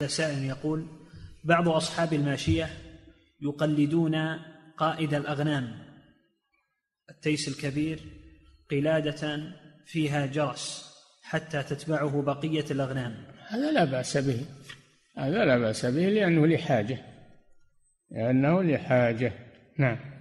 هذا سائل يقول بعض أصحاب الماشية يقلدون قائد الأغنام التيس الكبير قلادة فيها جرس حتى تتبعه بقية الأغنام. هذا لا بأس به هذا لا بأس به لأنه لحاجة لأنه لحاجة. نعم.